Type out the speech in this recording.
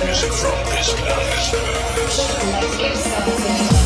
music from this planet. Let's.